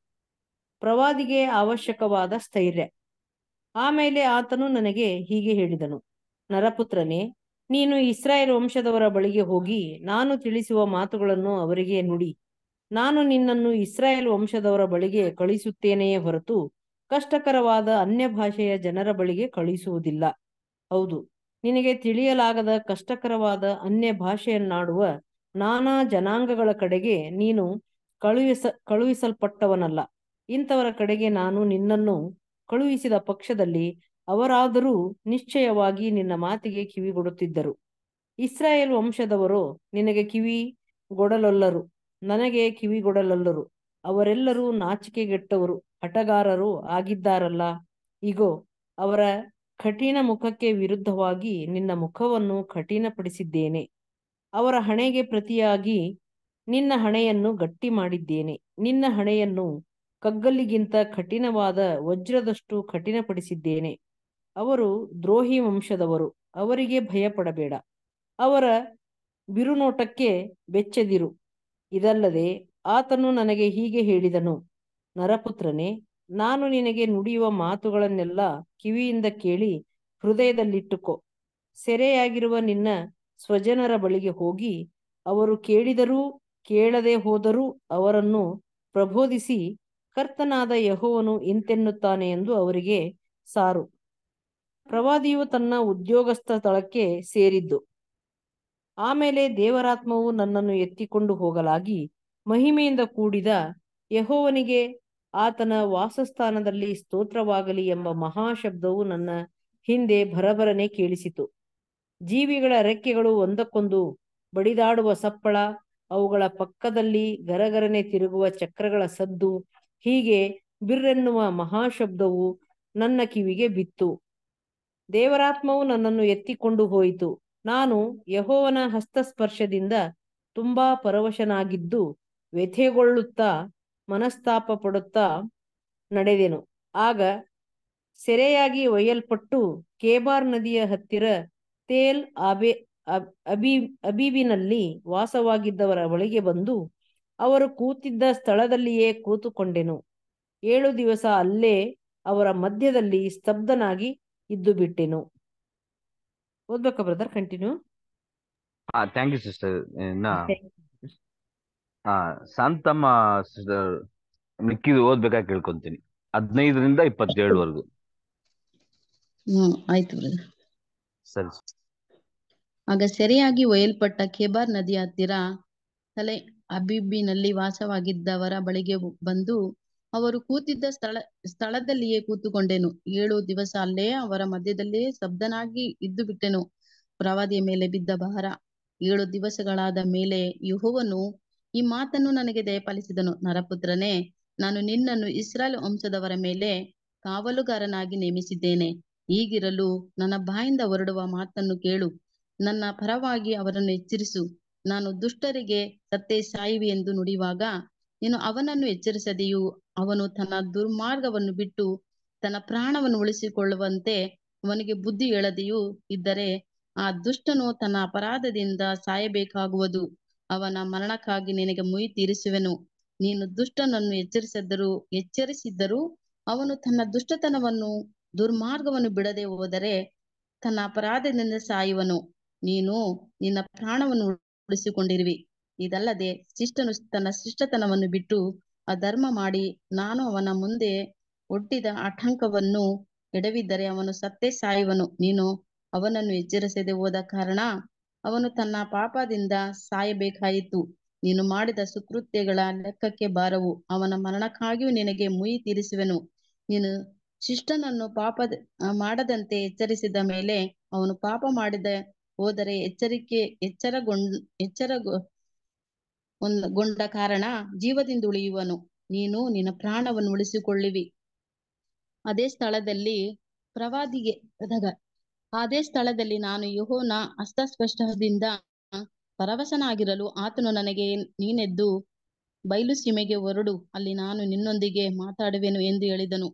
ಪ್ರವಾದಿಗೆ ಅವಶ್ಯಕವಾದ ಸ್ಥೈರ್ಯ. ಆಮೇಲೆ ಆತನು ನನಗೆ ಹೀಗೆ ಹೇಳಿದನು. ನರಪುತ್ರನೇ ನೀನು ಇಸ್ರಾಯೇಲ್ ವಂಶದವರ ಬಳಿಗೆ ಹೋಗಿ ನಾನು ತಿಳಿಸುವ ಮಾತುಗಳನ್ನು ಅವರಿಗೆ ನುಡಿ. ನಾನು ನಿನ್ನನ್ನು ಇಸ್ರಾಯೇಲ್ ವಂಶದವರ ಬಳಿಗೆ ಕಳಿಸುತ್ತೇನೆಯೇ ಹೊರತು ಕಷ್ಟಕರವಾದ ಅನ್ಯ ಭಾಷೆಯ ಜನರ ಬಳಿಗೆ ಕಳಿಸುವುದಿಲ್ಲ. ಹೌದು, ನಿನಗೆ ತಿಳಿಯಲಾಗದ ಕಷ್ಟಕರವಾದ ಅನ್ಯ ಭಾಷೆಯನ್ನಾಡುವ ನಾನಾ ಜನಾಂಗಗಳ ಕಡೆಗೆ ನೀನು ಕಳುಹಿಸ, ಕಳುಹಿಸಲ್ಪಟ್ಟವನಲ್ಲ. ಇಂಥವರ ಕಡೆಗೆ ನಾನು ನಿನ್ನನ್ನು ಕಳುಹಿಸಿದ ಪಕ್ಷದಲ್ಲಿ ಅವರಾದರೂ ನಿಶ್ಚಯವಾಗಿ ನಿನ್ನ ಮಾತಿಗೆ ಕಿವಿಗೊಡುತ್ತಿದ್ದರು. ಇಸ್ರಾಯೇಲ್ ವಂಶದವರು ನಿನಗೆ ಕಿವಿ ಗೊಡಲೊಲ್ಲರು, ನನಗೆ ಕಿವಿಗೊಡಲೊಲ್ಲರು ಅವರೆಲ್ಲರೂ ನಾಚಿಕೆಗೆಟ್ಟವರು ಹಠಗಾರರು ಆಗಿದ್ದಾರಲ್ಲ. ಇಗೋ, ಅವರ ಕಠಿಣ ಮುಖಕ್ಕೆ ವಿರುದ್ಧವಾಗಿ ನಿನ್ನ ಮುಖವನ್ನು ಕಠಿಣಪಡಿಸಿದ್ದೇನೆ. ಅವರ ಹಣೆಗೆ ಪ್ರತಿಯಾಗಿ ನಿನ್ನ ಹಣೆಯನ್ನು ಗಟ್ಟಿ ಮಾಡಿದ್ದೇನೆ ನಿನ್ನ ಹಣೆಯನ್ನು ಕಗ್ಗಲ್ಲಿಗಿಂತ ಕಠಿಣವಾದ ವಜ್ರದಷ್ಟು ಕಠಿಣಪಡಿಸಿದ್ದೇನೆ. ಅವರು ದ್ರೋಹಿ ವಂಶದವರು, ಅವರಿಗೆ ಭಯಪಡಬೇಡ. ಅವರ ಬಿರುನೋಟಕ್ಕೆ ಬೆಚ್ಚದಿರು. ಇದಲ್ಲದೆ ಆತನು ನನಗೆ ಹೀಗೆ ಹೇಳಿದನು, ನರಪುತ್ರನೇ, ನಾನು ನಿನಗೆ ನುಡಿಯುವ ಮಾತುಗಳನ್ನೆಲ್ಲ ಕಿವಿಯಿಂದ ಕೇಳಿ ಹೃದಯದಲ್ಲಿಟ್ಟುಕೋ. ಸೆರೆಯಾಗಿರುವ ನಿನ್ನ ಸ್ವಜನರ ಬಳಿಗೆ ಹೋಗಿ ಅವರು ಕೇಳಿದರೂ, ಕೇಳದೆ ಹೋದರೂ ಅವರನ್ನು ಪ್ರಬೋಧಿಸಿ, ಕರ್ತನಾದ ಯಹೋವನು ಇಂತೆನ್ನುತ್ತಾನೆ ಎಂದು ಅವರಿಗೆ ಸಾರು. ಪ್ರವಾದಿಯು ತನ್ನ ಉದ್ಯೋಗಸ್ಥ ಸ್ಥಳಕ್ಕೆ ಸೇರಿದ್ದು. ಆಮೇಲೆ ದೇವರಾತ್ಮವು ನನ್ನನ್ನು ಎತ್ತಿಕೊಂಡು ಹೋಗಲಾಗಿ ಮಹಿಮೆಯಿಂದ ಕೂಡಿದ ಯಹೋವನಿಗೆ ಆತನ ವಾಸಸ್ಥಾನದಲ್ಲಿ ಸ್ತೋತ್ರವಾಗಲಿ ಎಂಬ ಮಹಾಶಬ್ದವು ನನ್ನ ಹಿಂದೆ ಭರಭರನೆ ಕೇಳಿಸಿತು. ಜೀವಿಗಳ ರೆಕ್ಕೆಗಳು ಒಂದಕ್ಕೊಂದು ಬಡಿದಾಡುವ ಸಪ್ಪಳ, ಅವುಗಳ ಪಕ್ಕದಲ್ಲಿ ಗರಗರನೆ ತಿರುಗುವ ಚಕ್ರಗಳ ಸದ್ದು, ಹೀಗೆ ಬಿರ್ರೆನ್ನುವ ಮಹಾಶಬ್ದವು ನನ್ನ ಕಿವಿಗೆ ಬಿತ್ತು. ದೇವರಾತ್ಮವು ನನ್ನನ್ನು ಎತ್ತಿಕೊಂಡು ಹೋಯಿತು. ನಾನು ಯಹೋವನ ಹಸ್ತಸ್ಪರ್ಶದಿಂದ ತುಂಬಾ ಪರವಶನಾಗಿದ್ದು ವ್ಯಥೆಗೊಳ್ಳುತ್ತಾ ಮನಸ್ತಾಪ ಪಡುತ್ತಾ ನಡೆದೆನು. ಆಗ ಸೆರೆಯಾಗಿ ಒಯ್ಯಲ್ಪಟ್ಟು ಕೇಬಾರ್ ನದಿಯ ಹತ್ತಿರ ತೇಲ್ ಅಬೆ ಅಬ್- ಅಬಿ ಅಬೀಬಿನಲ್ಲಿ ವಾಸವಾಗಿದ್ದವರ ಬಳಿಗೆ ಬಂದು ಅವರು ಕೂತಿದ್ದ ಸ್ಥಳದಲ್ಲಿಯೇ ಕೂತುಕೊಂಡೆನು. ಏಳು ದಿವಸ ಅಲ್ಲೇ ಅವರ ಮಧ್ಯದಲ್ಲಿ ಸ್ತಬ್ಧನಾಗಿ ಇದ್ದು ಬಿಟ್ಟೆನು. ಓದ್ಬೇಕಾ ಬ್ರದರ್ ಕಂಟಿನ್ಯೂ ಹಾ ಥ್ಯಾಂಕ್ ಯು ಸಿಸ್ಟರ್ ಸಂತಮ್ಮ ಆ ಶಾಂತಮ್ಮ ಸಿಸ್ಟರ್ ಮಿಕ್ಕಿದು ಓದ್ಬೇಕಾಗಿ ಕೇಳ್ಕೊಂತೀನಿ. ಹದಿನೈದರಿಂದ ಇಪ್ಪತ್ತೇಳವರೆಗೂ. ಹ್ಮ್ ಆಯ್ತು ಬ್ರದರ್ ಸರಿ. ಆಗ ಸೆರೆಯಾಗಿ ಒಯ್ಯಲ್ಪಟ್ಟ ಖೇಬಾರ್ ನದಿ ಹತ್ತಿರ ತಲೆ ಅಬಿಬ್ಬಿನಲ್ಲಿ ವಾಸವಾಗಿದ್ದವರ ಬಳಿಗೆ ಬಂದು ಅವರು ಕೂತಿದ್ದ ಸ್ಥಳ, ಸ್ಥಳದಲ್ಲಿಯೇ ಕೂತುಕೊಂಡೆನು. ಏಳು ದಿವಸ ಅಲ್ಲೇ ಅವರ ಮಧ್ಯದಲ್ಲೇ ಸ್ತಬ್ಧನಾಗಿ ಇದ್ದು ಬಿಟ್ಟೆನು. ಪ್ರವಾದಿಯ ಮೇಲೆ ಬಿದ್ದ ಭಾರ ಏಳು ದಿವಸಗಳಾದ ಮೇಲೆ ಯೆಹೋವನು ಈ ಮಾತನ್ನು ನನಗೆ ದಯಪಾಲಿಸಿದನು. ನರಪುತ್ರನೇ, ನಾನು ನಿನ್ನನ್ನು ಇಸ್ರಾಯೇಲ್ ವಂಶದವರ ಮೇಲೆ ಕಾವಲುಗಾರನಾಗಿ ನೇಮಿಸಿದ್ದೇನೆ. ಈಗಿರಲು ನನ್ನ ಬಾಯಿಂದ ಹೊರಡುವ ಮಾತನ್ನು ಕೇಳು. ನನ್ನ ಪರವಾಗಿ ಅವರನ್ನು ಎಚ್ಚರಿಸು. ನಾನು ದುಷ್ಟರಿಗೆ ಸತ್ತೇ ಸಾಯಿವಿ ಎಂದು ನುಡಿಯುವಾಗ ನೀನು ಅವನನ್ನು ಎಚ್ಚರಿಸದೆಯೂ ಅವನು ತನ್ನ ದುರ್ಮಾರ್ಗವನ್ನು ಬಿಟ್ಟು ತನ್ನ ಪ್ರಾಣವನ್ನು ಉಳಿಸಿಕೊಳ್ಳುವಂತೆ ಅವನಿಗೆ ಬುದ್ಧಿ ಹೇಳದೆಯೂ ಇದ್ದರೆ ಆ ದುಷ್ಟನು ತನ್ನ ಅಪರಾಧದಿಂದ ಸಾಯಬೇಕಾಗುವುದು. ಅವನ ಮರಣಕ್ಕಾಗಿ ನಿನಗೆ ಮುಯಿ ತೀರಿಸುವೆನು. ನೀನು ದುಷ್ಟನನ್ನು ಎಚ್ಚರಿಸಿದ್ದರೂ ಎಚ್ಚರಿಸಿದ್ದರೂ ಅವನು ತನ್ನ ದುಷ್ಟತನವನ್ನು, ದುರ್ಮಾರ್ಗವನ್ನು ಬಿಡದೆ ಹೋದರೆ ತನ್ನ ಅಪರಾಧದಿಂದ ಸಾಯುವನು. ನೀನು ನಿನ್ನ ಪ್ರಾಣವನ್ನು ಉಳಿಸಿಕೊಂಡಿರುವಿ. ಇದಲ್ಲದೆ ಶಿಷ್ಟನು ತನ್ನ ಶಿಷ್ಟತನವನ್ನು ಬಿಟ್ಟು ಅಧರ್ಮ ಮಾಡಿ ನಾನು ಅವನ ಮುಂದೆ ಒಡ್ಡಿದ ಆಟಂಕವನ್ನು ಎಡವಿದ್ದರೆ ಅವನು ಸತ್ತೇ ಸಾಯುವನು. ನೀನು ಅವನನ್ನು ಎಚ್ಚರಿಸದೆ ಹೋದ ಕಾರಣ ಅವನು ತನ್ನ ಪಾಪದಿಂದ ಸಾಯಬೇಕಾಯಿತು. ನೀನು ಮಾಡಿದ ಸುಕೃತ್ಯಗಳ ಲೆಕ್ಕಕ್ಕೆ ಬಾರವು. ಅವನ ಮರಣಕ್ಕಾಗಿಯೂ ನಿನಗೆ ಮುಯಿ ತೀರಿಸುವೆನು. ನೀನು ಶಿಷ್ಟನನ್ನು ಪಾಪ ಮಾಡದಂತೆ ಎಚ್ಚರಿಸಿದ ಮೇಲೆ ಅವನು ಪಾಪ ಮಾಡಿದ ಹೋದರೆ ಎಚ್ಚರಿಕೆ, ಎಚ್ಚರಗೊಂಡ್, ಎಚ್ಚರಗೊ ಗೊಂಡ ಕಾರಣ, ಜೀವದಿಂದ ಉಳಿಯುವನು. ನೀನು ನಿನ್ನ ಪ್ರಾಣವನ್ನು ಉಳಿಸಿಕೊಳ್ಳಿವಿ. ಅದೇ ಸ್ಥಳದಲ್ಲಿ ಪ್ರವಾದಿಗೆ ಅದೇ ಸ್ಥಳದಲ್ಲಿ ನಾನು ಯಹೋನ ಅಸ್ತಸ್ಪಷ್ಟದಿಂದ ಪರವಶನಾಗಿರಲು ಆತನು ನನಗೆ ನೀನೆದ್ದು ಬಯಲು ಸೀಮೆಗೆ ಹೊರಡು. ಅಲ್ಲಿ ನಾನು ನಿನ್ನೊಂದಿಗೆ ಮಾತಾಡುವೆನು ಎಂದು ಹೇಳಿದನು.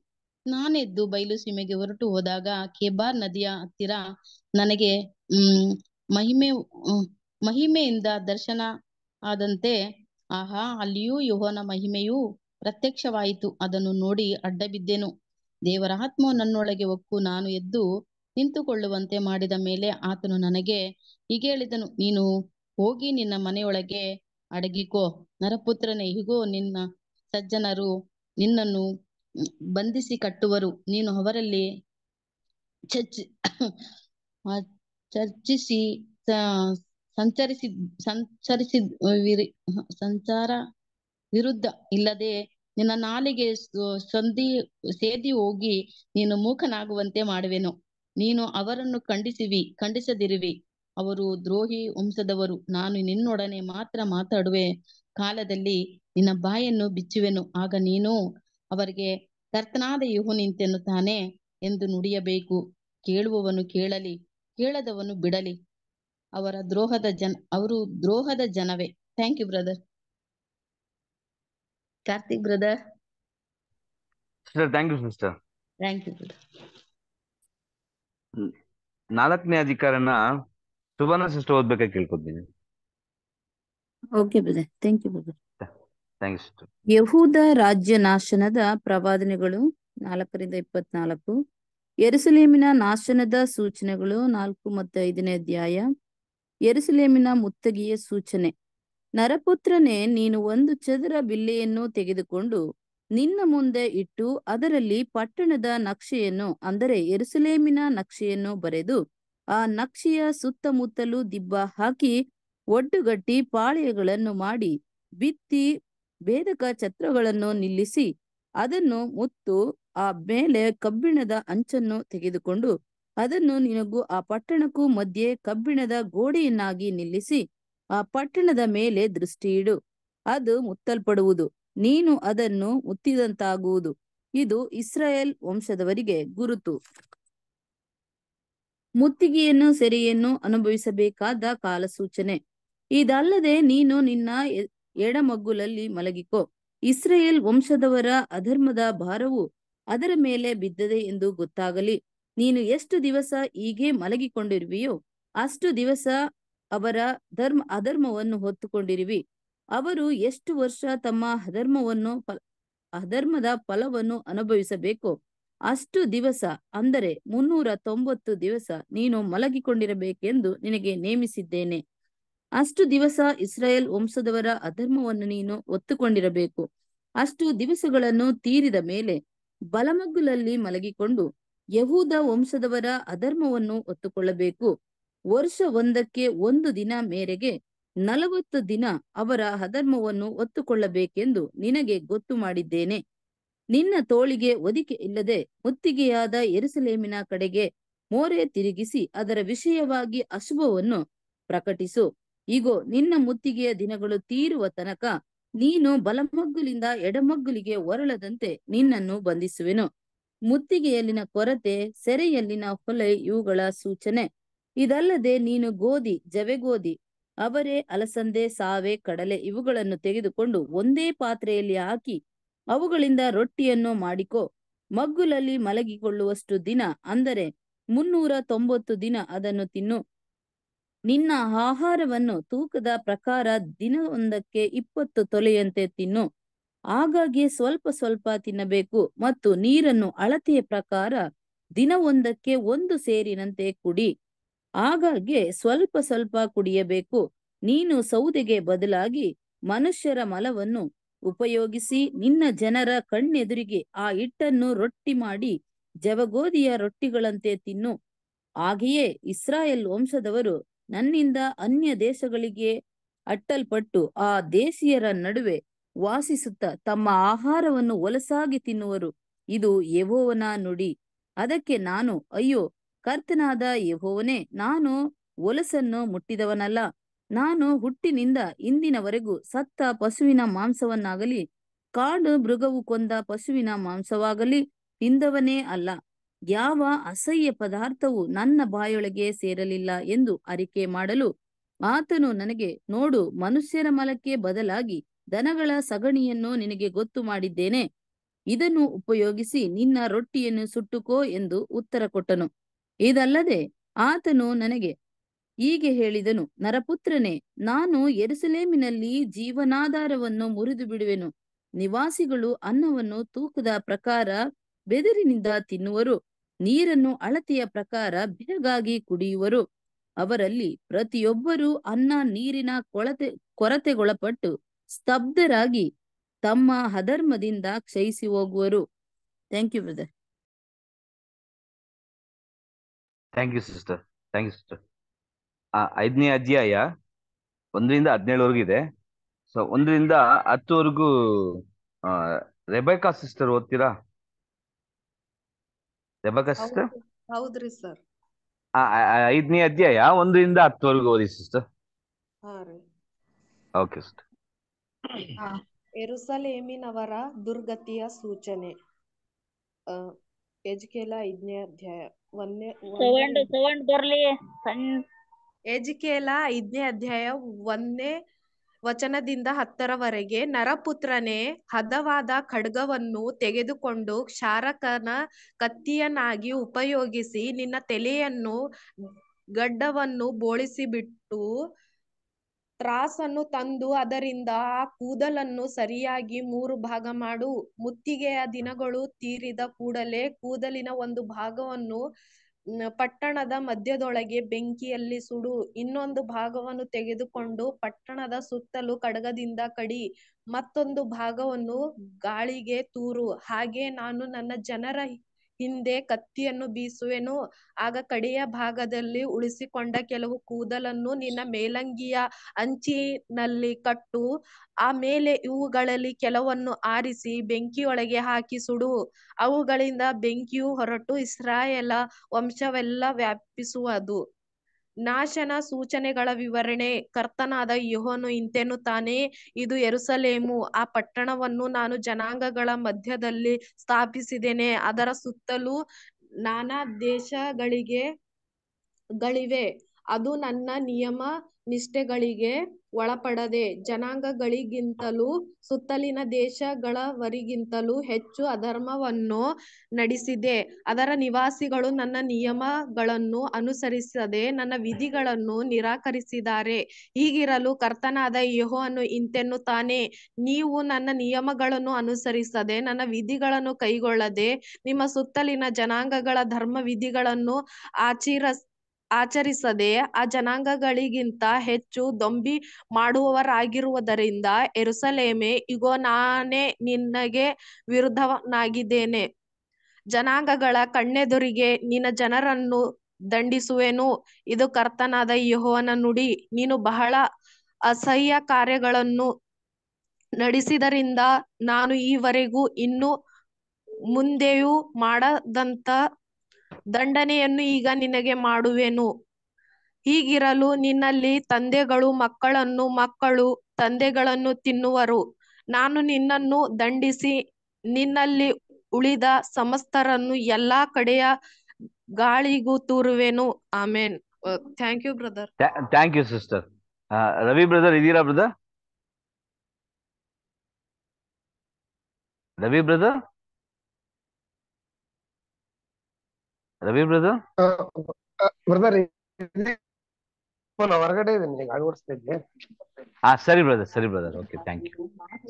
ನಾನೆದ್ದು ಬಯಲು ಸೀಮೆಗೆ ಹೊರಟು ಹೋದಾಗ ಕೆಬಾರ್ ನದಿಯ ಹತ್ತಿರ ನನಗೆ, ಹ್ಮ್, ಮಹಿಮೆ ಮಹಿಮೆಯಿಂದ ದರ್ಶನ ಆದಂತೆ, ಆಹಾ, ಅಲ್ಲಿಯೂ ಯೋಹನ ಮಹಿಮೆಯು ಪ್ರತ್ಯಕ್ಷವಾಯಿತು. ಅದನ್ನು ನೋಡಿ ಅಡ್ಡ ಬಿದ್ದೆನು ದೇವರ ಆತ್ಮ ನನ್ನೊಳಗೆ ಒಕ್ಕು, ನಾನು ಎದ್ದು ನಿಂತುಕೊಳ್ಳುವಂತೆ ಮಾಡಿದ ಮೇಲೆ ಆತನು ನನಗೆ ಹೀಗೆ ಹೇಳಿದನು, ನೀನು ಹೋಗಿ ನಿನ್ನ ಮನೆಯೊಳಗೆ ಅಡಗಿಕೋ. ನರಪುತ್ರನೇ, ಹೀಗೋ, ನಿನ್ನ ಸಜ್ಜನರು ನಿನ್ನನ್ನು ಬಂಧಿಸಿ ಕಟ್ಟುವರು. ನೀನು ಅವರಲ್ಲಿ ಚರ್ಚಿ ಚರ್ಚಿಸಿ ಸಂಚರಿಸಿ ಸಂಚರಿಸಿ ಸಂಚಾರ ವಿರುದ್ಧ ಇಲ್ಲದೆ ನಿನ್ನ ನಾಲಿಗೆ ಸಂಧಿ, ಸೇದಿ ಹೋಗಿ ನೀನು ಮೂಕನಾಗುವಂತೆ ಮಾಡುವೆನು. ನೀನು ಅವರನ್ನು ಖಂಡಿಸಿವಿ, ಖಂಡಿಸದಿರುವಿ. ಅವರು ದ್ರೋಹಿ ವಂಶದವರು. ನಾನು ನಿನ್ನೊಡನೆ ಮಾತ್ರ ಮಾತಾಡುವೆ. ಕಾಲದಲ್ಲಿ ನಿನ್ನ ಬಾಯನ್ನು ಬಿಚ್ಚುವೆನು. ಆಗ ನೀನು ಅವರಿಗೆ, ಕರ್ತನಾದ ಯುಹು ನಿಂತೆನ್ನುತ್ತಾನೆ ಎಂದು ನುಡಿಯಬೇಕು. ಕೇಳುವವನು ಕೇಳಲಿ, ಕೇಳದವನು ಬಿಡಲಿ. ಅವರ ದ್ರೋಹದ ಜನ ಅವರು ದ್ರೋಹದ ಜನವೇ. Thank you brother Karthik brother sister thank you sister thank you brother ನಾಲ್ಕನೇ ಅಧಿಕಾರನ ಸುವರ್ಣ ಸಿಸ್ಟರ್ ಓದ್ಬೇಕಾಗಿ ಕೇಳ್ಕೊತೀನಿ. Okay brother thank you brother thank you sister ಯಹೂದ ರಾಜ್ಯ ನಾಶನದ ಪ್ರವಾದನೆಗಳು ನಾಲ್ಕರಿಂದ ಇಪ್ಪತ್ನಾಲ್ಕು. ಯೆರೂಸಲೇಮಿನ ನಾಶನದ ಸೂಚನೆಗಳು ನಾಲ್ಕು ಮತ್ತು ಐದನೇ ಅಧ್ಯಾಯ. ಯೆರೂಸಲೇಮಿನ ಮುತ್ತಗಿಯ ಸೂಚನೆ. ನರಪುತ್ರನೇ, ನೀನು ಒಂದು ಚದರ ಬಿಲ್ಲೆಯನ್ನು ತೆಗೆದುಕೊಂಡು ನಿನ್ನ ಮುಂದೆ ಇಟ್ಟು ಅದರಲ್ಲಿ ಪಟ್ಟಣದ ನಕ್ಷೆಯನ್ನು, ಅಂದರೆ ಎರುಸುಲೇಮಿನ ನಕ್ಷೆಯನ್ನು ಬರೆದು ಆ ನಕ್ಷೆಯ ಸುತ್ತಮುತ್ತಲು ದಿಬ್ಬ ಹಾಕಿ ಒಡ್ಡುಗಟ್ಟಿ ಪಾಳೆಯಗಳನ್ನು ಮಾಡಿ, ಬಿತ್ತಿ ಭೇದಕ ಛತ್ರಗಳನ್ನು ನಿಲ್ಲಿಸಿ, ಅದನ್ನು ಮುತ್ತು ಆ ಮೇಲೆ ಕಬ್ಬಿಣದ ಅಂಚನ್ನು ತೆಗೆದುಕೊಂಡು ಅದನ್ನು ನಿನಗೂ ಆ ಪಟ್ಟಣಕ್ಕೂ ಮಧ್ಯೆ ಕಬ್ಬಿಣದ ಗೋಡೆಯನ್ನಾಗಿ ನಿಲ್ಲಿಸಿ ಆ ಪಟ್ಟಣದ ಮೇಲೆ ದೃಷ್ಟಿಯಿಡು. ಅದು ಮುತ್ತಲ್ಪಡುವುದು. ನೀನು ಅದನ್ನು ಮುತ್ತಿದಂತಾಗುವುದು. ಇದು ಇಸ್ರಾಯೇಲ್ ವಂಶದವರಿಗೆ ಗುರುತು. ಮುತ್ತಿಗೆಯನ್ನು ಸೆರೆಯನ್ನು ಅನುಭವಿಸಬೇಕಾದ ಕಾಲಸೂಚನೆ. ಇದಲ್ಲದೆ ನೀನು ನಿನ್ನ ಎಡಮಗ್ಗುಲಲ್ಲಿ ಮಲಗಿಕೋ. ಇಸ್ರೇಲ್ ವಂಶದವರ ಅಧರ್ಮದ ಭಾರವು ಅದರ ಮೇಲೆ ಬಿದ್ದದೆ ಎಂದು ಗೊತ್ತಾಗಲಿ. ನೀನು ಎಷ್ಟು ದಿವಸ ಹೀಗೆ ಮಲಗಿಕೊಂಡಿರುವಿಯೋ ಅಷ್ಟು ದಿವಸ ಅವರ ಧರ್ಮ, ಅಧರ್ಮವನ್ನು ಹೊತ್ತುಕೊಂಡಿರುವಿ. ಅವರು ಎಷ್ಟು ವರ್ಷ ತಮ್ಮ ಅಧರ್ಮವನ್ನು ಅಧರ್ಮದ ಫಲವನ್ನು ಅನುಭವಿಸಬೇಕು? ಅಷ್ಟು ದಿವಸ, ಅಂದರೆ ಮುನ್ನೂರ ತೊಂಬತ್ತು ದಿವಸ ನೀನು ಮಲಗಿಕೊಂಡಿರಬೇಕೆಂದು ನಿನಗೆ ನೇಮಿಸಿದ್ದೇನೆ. ಅಷ್ಟು ದಿವಸ ಇಸ್ರಾಯೇಲ್ ವಂಶದವರ ಅಧರ್ಮವನ್ನು ನೀನು ಒತ್ತುಕೊಂಡಿರಬೇಕು. ಅಷ್ಟು ದಿವಸಗಳನ್ನು ತೀರಿದ ಮೇಲೆ ಬಲಮಗ್ಗುಲಲ್ಲಿ ಮಲಗಿಕೊಂಡು ಯಹೂದ ವಂಶದವರ ಅಧರ್ಮವನ್ನು ಒತ್ತುಕೊಳ್ಳಬೇಕು. ವರ್ಷ ಒಂದಕ್ಕೆ ಒಂದು ದಿನ ಮೇರೆಗೆ ನಲವತ್ತು ದಿನ ಅವರ ಅಧರ್ಮವನ್ನು ಒತ್ತುಕೊಳ್ಳಬೇಕೆಂದು ನಿನಗೆ ಗೊತ್ತು ಮಾಡಿದ್ದೇನೆ. ನಿನ್ನ ತೋಳಿಗೆ ಒದಿಕೆ ಇಲ್ಲದೆ ಮುತ್ತಿಗೆಯಾದ ಎರುಸಲೇಮಿನ ಕಡೆಗೆ ಮೋರೆ ತಿರುಗಿಸಿ ಅದರ ವಿಷಯವಾಗಿ ಅಶುಭವನ್ನು ಪ್ರಕಟಿಸು. ಈಗೋ ನಿನ್ನ ಮುತ್ತಿಗೆಯ ದಿನಗಳು ತೀರುವ ತನಕ ನೀನು ಬಲಮಗ್ಗುಲಿಂದ ಎಡಮಗ್ಗುಲಿಗೆ ಒರಳದಂತೆ ನಿನ್ನನ್ನು ಬಂಧಿಸುವೆನು. ಮುತ್ತಿಗೆಯಲ್ಲಿನ ಕೊರತೆ, ಸೆರೆಯಲ್ಲಿನ ಹೊಲೆ ಇವುಗಳ ಸೂಚನೆ. ಇದಲ್ಲದೆ ನೀನು ಗೋಧಿ ಜವೆಗೋಧಿ ಅವರೇ, ಅಲಸಂದೆ, ಸಾವೆ, ಕಡಲೆ ಇವುಗಳನ್ನು ತೆಗೆದುಕೊಂಡು ಒಂದೇ ಪಾತ್ರೆಯಲ್ಲಿ ಹಾಕಿ ಅವುಗಳಿಂದ ರೊಟ್ಟಿಯನ್ನು ಮಾಡಿಕೊ. ಮಗ್ಗುಲಲ್ಲಿ ಮಲಗಿಕೊಳ್ಳುವಷ್ಟು ದಿನ ಅಂದರೆ ಮುನ್ನೂರ ತೊಂಬತ್ತು ದಿನ ಅದನ್ನು ತಿನ್ನು. ನಿನ್ನ ಆಹಾರವನ್ನು ತೂಕದ ಪ್ರಕಾರ ದಿನವೊಂದಕ್ಕೆ ಇಪ್ಪತ್ತು ತೊಲೆಯಂತೆ ತಿನ್ನು. ಆಗಾಗ್ಗೆ ಸ್ವಲ್ಪ ಸ್ವಲ್ಪ ತಿನ್ನಬೇಕು ಮತ್ತು ನೀರನ್ನು ಅಳತೆಯ ಪ್ರಕಾರ ದಿನವೊಂದಕ್ಕೆ ಒಂದು ಸೇರಿನಂತೆ ಕುಡಿ. ಆಗಾಗ್ಗೆ ಸ್ವಲ್ಪ ಸ್ವಲ್ಪ ಕುಡಿಯಬೇಕು. ನೀನು ಸೌದೆಗೆ ಬದಲಾಗಿ ಮನುಷ್ಯರ ಮಲವನ್ನು ಉಪಯೋಗಿಸಿ ನಿನ್ನ ಜನರ ಕಣ್ಣೆದುರಿಗೆ ಆ ಹಿಟ್ಟನ್ನು ರೊಟ್ಟಿ ಮಾಡಿ ಜವಗೋದಿಯ ರೊಟ್ಟಿಗಳಂತೆ ತಿನ್ನು. ಹಾಗೆಯೇ ಇಸ್ರಾಯೇಲ್ ವಂಶದವರು ನನ್ನಿಂದ ಅನ್ಯ ದೇಶಗಳಿಗೆ ಅಟ್ಟಲ್ಪಟ್ಟು ಆ ದೇಶೀಯರ ನಡುವೆ ವಾಸಿಸುತ್ತಾ ತಮ್ಮ ಆಹಾರವನ್ನು ಒಲಸಾಗಿ ತಿನ್ನುವರು. ಇದು ಯಹೋವನ ನುಡಿ. ಅದಕ್ಕೆ ನಾನು, ಅಯ್ಯೋ, ಕರ್ತನಾದ ಯಹೋವನೇ, ನಾನು ಒಲಸನ್ನು ಮುಟ್ಟಿದವನಲ್ಲ. ನಾನು ಹುಟ್ಟಿನಿಂದ ಇಂದಿನವರೆಗೂ ಸತ್ತ ಪಶುವಿನ ಮಾಂಸವನ್ನಾಗಲಿ, ಕಾಡು ಮೃಗವು ಕೊಂದ ಪಶುವಿನ ಮಾಂಸವಾಗಲಿ ತಿಂದವನೇ ಅಲ್ಲ. ಯಾವ ಅಸಹ್ಯ ಪದಾರ್ಥವು ನನ್ನ ಬಾಯೊಳಗೆ ಸೇರಲಿಲ್ಲ ಎಂದು ಅರಿಕೆ ಮಾಡಲು ಆತನು ನನಗೆ, ನೋಡು, ಮನುಷ್ಯರ ಮಲಕ್ಕೆ ಬದಲಾಗಿ ದನಗಳ ಸಗಣಿಯನ್ನು ನಿನಗೆ ಗೊತ್ತು ಮಾಡಿದ್ದೇನೆ. ಇದನ್ನು ಉಪಯೋಗಿಸಿ ನಿನ್ನ ರೊಟ್ಟಿಯನ್ನು ಸುಟ್ಟುಕೋ ಎಂದು ಉತ್ತರ ಕೊಟ್ಟನು. ಇದಲ್ಲದೆ ಆತನು ನನಗೆ ಹೀಗೆ ಹೇಳಿದನು, ನರಪುತ್ರನೇ, ನಾನು ಎರುಸಲೇಮಿನಲ್ಲಿ ಜೀವನಾಧಾರವನ್ನು ಮುರಿದು ಬಿಡುವೆನು ನಿವಾಸಿಗಳು ಅನ್ನವನ್ನು ತೂಕದ ಪ್ರಕಾರ ಬೆದರಿನಿಂದ ತಿನ್ನುವರು. ನೀರನ್ನು ಅಳತೆಯ ಪ್ರಕಾರ ಬೆರಗಾಗಿ ಕುಡಿಯುವರು. ಅವರಲ್ಲಿ ಪ್ರತಿಯೊಬ್ಬರೂ ಅನ್ನ ನೀರಿನ ಕೊಳತೆ ಕೊರತೆಗೊಳಪಟ್ಟು ಸ್ತಬ್ಧರಾಗಿ ತಮ್ಮ ಅಧರ್ಮದಿಂದ ಕ್ಷಯಿಸಿ ಹೋಗುವರು. Thank you brother thank you sister thank you sister ಐದನೇ ಅಧ್ಯಾಯ ಒಂದರಿಂದ ಹದಿನೇಳವರೆಗೂ ಇದೆ. ಸೊ ಒಂದರಿಂದ ಹತ್ತುವರೆಗೂ ರೆಬೆಕಾ ಸಿಸ್ಟರ್ ಓದ್ತೀರಾ? ರೆಬೆಕಾ ಸಿಸ್ಟರ್ ಹೌದು. ಹೌದ್ರಿ ಸರ್ ಐದನೇ ಅಧ್ಯಾಯ ಒಂದರಿಂದ ಹತ್ತುವರೆಗೂ ಓದಿ ಸಿಸ್ಟರ್ ಹಾ ಓಕೆ ಸಿಸ್ಟರ್ ಎರುಸಲೇಮಿನವರ ದುರ್ಗತಿಯ ಸೂಚನೆ. ಎಜ್ಕೇಲ ಐದನೇ ಅಧ್ಯಾಯ ಒಂದನೇ ಬರ್ಲಿ ಸಣ್ಣ ಎಜ್ಕೇಲ ಐದನೇ ಅಧ್ಯಾಯ ಒಂದನೇ ವಚನದಿಂದ ಹತ್ತರವರೆಗೆ ನರಪುತ್ರನೇ ಹದವಾದ ಖಡ್ಗವನ್ನು ತೆಗೆದುಕೊಂಡು ಕ್ಷಾರಕನ ಕತ್ತಿಯನ್ನಾಗಿ ಉಪಯೋಗಿಸಿ ನಿನ್ನ ತಲೆಯನ್ನು ಗಡ್ಡವನ್ನು ಬೋಳಿಸಿಬಿಟ್ಟು ತ್ರಾಸನ್ನು ತಂದು ಅದರಿಂದ ಆ ಕೂದಲನ್ನು ಸರಿಯಾಗಿ ಮೂರು ಭಾಗ ಮಾಡು. ಮುತ್ತಿಗೆಯ ದಿನಗಳು ತೀರಿದ ಕೂಡಲೇ ಕೂದಲಿನ ಒಂದು ಭಾಗವನ್ನು ಪಟ್ಟಣದ ಮಧ್ಯದೊಳಗೆ ಬೆಂಕಿಯಲ್ಲಿ ಸುಡು. ಇನ್ನೊಂದು ಭಾಗವನ್ನು ತೆಗೆದುಕೊಂಡು ಪಟ್ಟಣದ ಸುತ್ತಲೂ ಕಡಗದಿಂದ ಕಡಿ. ಮತ್ತೊಂದು ಭಾಗವನ್ನು ಗಾಳಿಗೆ ತೂರು. ಹಾಗೆ ನಾನು ನನ್ನ ಜನರ ಹಿಂದೆ ಕತ್ತಿಯನ್ನು ಬೀಸುವೆನು, ಆಗ ಕಡೆಯ ಭಾಗದಲ್ಲಿ ಉಳಿಸಿಕೊಂಡ ಕೆಲವು ಕೂದಲನ್ನು ನಿನ್ನ ಮೇಲಂಗಿಯ ಅಂಚಿನಲ್ಲಿ ಕಟ್ಟು, ಆ ಮೇಲೆ ಇವುಗಳಲ್ಲಿ ಕೆಲವನ್ನು ಆರಿಸಿ ಬೆಂಕಿಯೊಳಗೆ ಹಾಕಿ ಸುಡು. ಅವುಗಳಿಂದ ಬೆಂಕಿಯು ಹೊರಟು, ಇಸ್ರಾಯೇಲ ವಂಶವೆಲ್ಲ ವ್ಯಾಪಿಸುವುದು. ನಾಶನ ಸೂಚನೆಗಳ ವಿವರಣೆ. ಕರ್ತನಾದ ಯೆಹೋವನು ಇಂತೆನ್ನುತ್ತಾನೆ, ಇದು ಎರುಸಲೇಮು ಆ ಪಟ್ಟಣವನ್ನು ನಾನು ಜನಾಂಗಗಳ ಮಧ್ಯದಲ್ಲಿ ಸ್ಥಾಪಿಸಿದ್ದೇನೆ. ಅದರ ಸುತ್ತಲೂ ನಾನಾ ದೇಶಗಳಿಗೆ ಗಳಿವೆ. ಅದು ನನ್ನ ನಿಯಮ ನಿಷ್ಠೆಗಳಿಗೆ ಒಳಪಡದೆ ಜನಾಂಗಗಳಿಗಿಂತಲೂ ಸುತ್ತಲಿನ ದೇಶಗಳವರಿಗಿಂತಲೂ ಹೆಚ್ಚು ಅಧರ್ಮವನ್ನು ನಡೆಸಿದೆ. ಅದರ ನಿವಾಸಿಗಳು ನನ್ನ ನಿಯಮಗಳನ್ನು ಅನುಸರಿಸದೆ ನನ್ನ ವಿಧಿಗಳನ್ನು ನಿರಾಕರಿಸಿದ್ದಾರೆ. ಹೀಗಿರಲು ಕರ್ತನಾದ ಯೆಹೋವನು ಇಂತೆನ್ನುತ್ತಾನೆ, ನೀವು ನನ್ನ ನಿಯಮಗಳನ್ನು ಅನುಸರಿಸದೆ, ನನ್ನ ವಿಧಿಗಳನ್ನು ಕೈಗೊಳ್ಳದೆ, ನಿಮ್ಮ ಸುತ್ತಲಿನ ಜನಾಂಗಗಳ ಧರ್ಮ ವಿಧಿಗಳನ್ನು ಆಚರಿಸ ಆಚರಿಸದೆ ಆ ಜನಾಂಗಗಳಿಗಿಂತ ಹೆಚ್ಚು ದೊಂಬಿ ಮಾಡುವವರಾಗಿರುವುದರಿಂದ ಎರುಸಲೇಮೆ ಇಗೋ, ನಾನೇ ನಿನಗೆ ವಿರುದ್ಧವನಾಗಿದ್ದೇನೆ. ಜನಾಂಗಗಳ ಕಣ್ಣೆದುರಿಗೆ ನಿನ್ನ ಜನರನ್ನು ದಂಡಿಸುವೆನು. ಇದು ಕರ್ತನಾದ ಯೆಹೋವನ ನುಡಿ. ನೀನು ಬಹಳ ಅಸಹ್ಯ ಕಾರ್ಯಗಳನ್ನು ನಡೆಸಿದರಿಂದ ನಾನು ಈವರೆಗೂ ಇನ್ನು ಮುಂದೆಯೂ ಮಾಡದಂತ ದಂಡನೆಯನ್ನು ಈಗ ನಿನಗೆ ಮಾಡುವೆನು. ಹೀಗಿರಲು ನಿನ್ನಲ್ಲಿ ತಂದೆಗಳು ಮಕ್ಕಳನ್ನು ಮಕ್ಕಳು ತಂದೆಗಳನ್ನು ತಿನ್ನುವರು. ನಾನು ನಿನ್ನನ್ನು ದಂಡಿಸಿ ನಿನ್ನಲ್ಲಿ ಉಳಿದ ಸಮಸ್ತರನ್ನು ಎಲ್ಲಾ ಕಡೆಯ ಗಾಳಿಗೂ ತೂರುವೆನು. Amen. Thank you brother thank you sister Ravi brother ಇದೀರಾ brother Ravi brother Ravi brother? Brother ಹೊರಗಡೆ ಇದ್ದೀನಿ ಗಾಡಿ ಓಡಿಸ್ತಾ ಇದ್ದೆ. ಹಾ ಸರಿ ಬ್ರದರ್ ಸರಿ brother. Okay thank you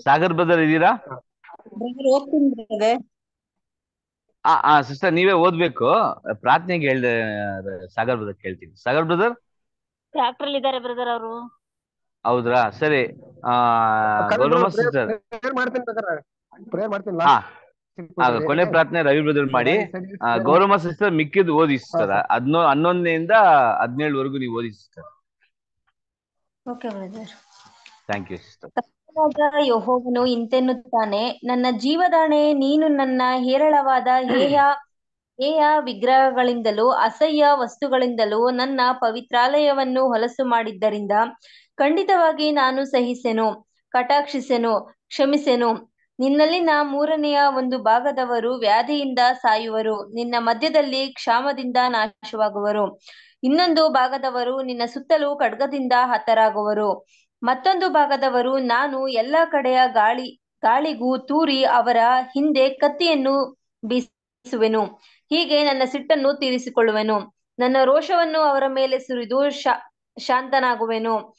Sagar brother ಇದೀರಾ ಬ್ರದರ್ ಓದ್ತೀನಿ ಬ್ರದರ್. ಆ ಆ ಸಿಸ್ಟರ್ ನೀವೇ ಓದ್ಬೇಕು. ಪ್ರಾರ್ಥನೆಗೆ ಹೇಳ್ದೆ ಸಾಗರ್ ಬ್ರದರ್ ಕೇಳ್ತೀನಿ. ಸಾಗರ್ ಬ್ರದರ್? ಟ್ರ್ಯಾಕ್ಟರ್ ಇದ್ದಾರೆ ಬ್ರದರ್ ಅವರು. ಹೌದ್ರಾ? ಸರಿ. ಆ ಗೌರಮ್ಮ ಸಿಸ್ಟರ್. ಪ್ರೇಯರ್ ಮಾಡ್ತೀನಿ ಬ್ರದರ್. ಪ್ರೇಯರ್ ಮಾಡ್ತೀನಿ ಹಾ. ಕೊನೆ ಪ್ರಾರ್ಥನೆ ರವಿ ಬ್ರದರ್ ಮಾಡಿ ಗೌರವ ಗೌರಮ್ಮ ಸಿಸ್ಟರ್ ಮಿಕ್ಕಿದ್ ಓದಿ ಸಿಸ್ಟರ್ ಹದ್ನೋ ಹನ್ನೊಂದನೆಯಿಂದ ಹದಿನೇಳವರೆಗೂ ನೀವು ಓದಿ sister okay brother. Thank you sister. ಯಹೋವನು ಯೆಹೋವನು ಇಂತೆನ್ನುತ್ತಾನೆ ನನ್ನ ಜೀವದಾಣೆ ನೀನು ನನ್ನ ಹೇರಳವಾದ ಹೇಯ ಹೇಯ ವಿಗ್ರಹಗಳಿಂದಲೂ ಅಸಹ್ಯ ವಸ್ತುಗಳಿಂದಲೂ ನನ್ನ ಪವಿತ್ರಾಲಯವನ್ನು ಹೊಲಸು ಮಾಡಿದ್ದರಿಂದ ಖಂಡಿತವಾಗಿ ನಾನು ಸಹಿಸೆನು ಕಟಾಕ್ಷಿಸೆನು ಕ್ಷಮಿಸೆನು ನಿನ್ನಲ್ಲಿನ ಮೂರನೆಯ ಒಂದು ಭಾಗದವರು, ವ್ಯಾಧಿಯಿಂದ ಸಾಯುವರು. ನಿನ್ನ ಮಧ್ಯದಲ್ಲಿ ಕ್ಷಾಮದಿಂದ ನಾಶವಾಗುವರು. ಇನ್ನೊಂದು ಭಾಗದವರು, ನಿನ್ನ ಸುತ್ತಲೂ ಖಡ್ಗದಿಂದ ಹತರಾಗುವರು. ಮತ್ತೊಂದು ಭಾಗದವರು, ನಾನು ಎಲ್ಲಾ ಕಡೆಯ ಗಾಳಿ, ಗಾಳಿಗೂ ತೂರಿ ಅವರ ಹಿಂದೆ ಕತ್ತಿಯನ್ನು ಬೀಸುವೆನು. ಹೀಗೆ ನನ್ನ ಸಿಟ್ಟನ್ನು ತೀರಿಸಿಕೊಳ್ಳುವೆನು. ನನ್ನ ರೋಷವನ್ನು ಅವರ ಮೇಲೆ ಸುರಿದು ಶಾ, ಶಾಂತನಾಗುವೆನು.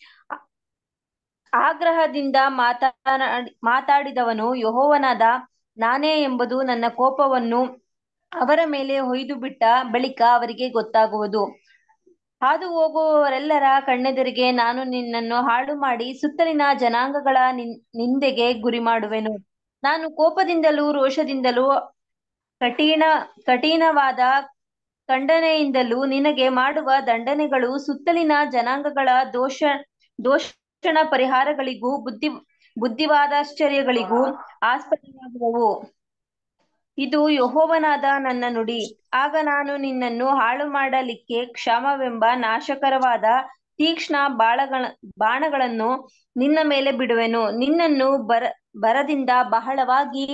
ಆಗ್ರಹದಿಂದ ಮಾತನಾಡಿ ಮಾತಾಡಿದವನು ಯಹೋವನಾದ ನಾನೇ ಎಂಬುದು ನನ್ನ ಕೋಪವನ್ನು ಅವರ ಮೇಲೆ ಹೊಯ್ದು ಬಿಟ್ಟ ಬಳಿಕ ಅವರಿಗೆ ಗೊತ್ತಾಗುವುದು. ಹಾದು ಹೋಗುವವರೆಲ್ಲರ ಕಣ್ಣೆದುರಿಗೆ ನಾನು ನಿನ್ನನ್ನು ಹಾಳು ಮಾಡಿ ಸುತ್ತಲಿನ ಜನಾಂಗಗಳ ನಿಂದೆಗೆ ಗುರಿ ಮಾಡುವೆನು ನಾನು ಕೋಪದಿಂದಲೂ ರೋಷದಿಂದಲೂ ಕಠಿಣ, ಕಠಿಣವಾದ ಖಂಡನೆಯಿಂದಲೂ ನಿನಗೆ ಮಾಡುವ ದಂಡನೆಗಳು ಸುತ್ತಲಿನ ಜನಾಂಗಗಳ ದೋಷ ದೋಷ ದೋಷಣ ಪರಿಹಾರಗಳಿಗೂ ಬುದ್ಧಿ, ಬುದ್ಧಿವಾದಾಶ್ಚರ್ಯಗಳಿಗೂ ಆಸ್ಪದವಾಗುವವು ಇದು ಯಹೋವನಾದ ನನ್ನ ನುಡಿ. ಆಗ ನಾನು ನಿನ್ನನ್ನು ಹಾಳು ಮಾಡಲಿಕ್ಕೆ ಕ್ಷಮವೆಂಬ ನಾಶಕರವಾದ ತೀಕ್ಷ್ಣ ಬಾಳಗಳ, ಬಾಣಗಳನ್ನು ನಿನ್ನ ಮೇಲೆ ಬಿಡುವೆನು. ನಿನ್ನನ್ನು ಬರ, ಬರದಿಂದ ಬಹಳವಾಗಿ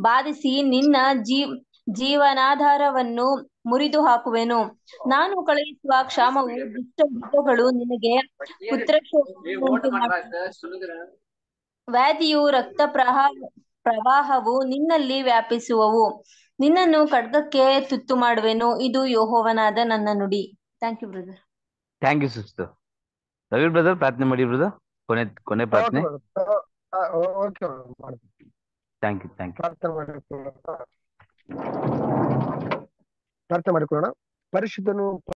ಬಾಧಿಸಿ ನಿನ್ನ ಜೀ ಜೀವನಾಧಾರವನ್ನು ಮುರಿದು ಹಾಕುವೆನು. ನಾನು ಕಳುಹಿಸುವ ಕ್ಷಾಮವು ದುಷ್ಟ ಮೃಗಗಳು ನಿನಗೆ ಪುತ್ರ ವ್ಯಾಧಿಯು ರಕ್ತ ಪ್ರಹ ಪ್ರವಾಹವು ನಿನ್ನಲ್ಲಿ ವ್ಯಾಪಿಸುವವು. ನಿನ್ನನ್ನು ಖಡ್ಗಕ್ಕೆ ತುತ್ತು ಮಾಡುವೆನು ಇದು ಯೋಹೋವನಾದ ನನ್ನ ನುಡಿ. Thank you brother thank you sister Ravi brother ಪ್ರಾರ್ಥನೆ ಮಾಡಿ ಬ್ರದರ್ ಕೊನೆ ಕೊನೆ ಪ್ರಾರ್ಥನೆ. Okay thank you thank you ಪ್ರಾರ್ಥನೆ ಮಾಡಿಕೊಳ್ಳೋಣ. ಪರಿಶುದ್ಧನು